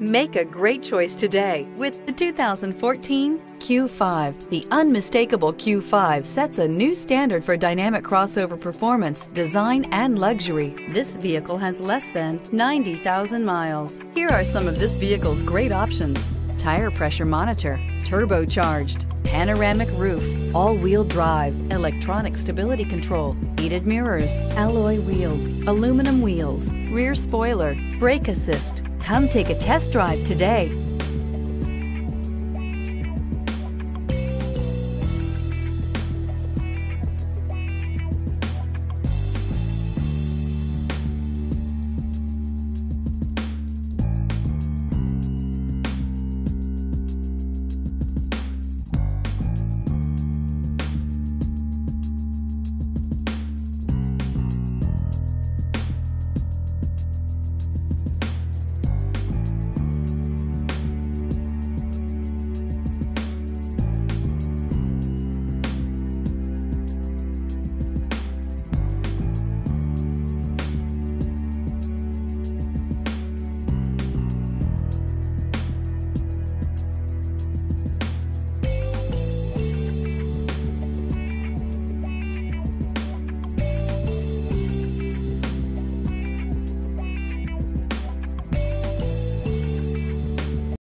Make a great choice today with the 2014 Q5. The unmistakable Q5 sets a new standard for dynamic crossover performance, design, and luxury. This vehicle has less than 90,000 miles. Here are some of this vehicle's great options. Tire pressure monitor, turbocharged, panoramic roof, all-wheel drive, electronic stability control, heated mirrors, alloy wheels, aluminum wheels, rear spoiler, brake assist. Come take a test drive today.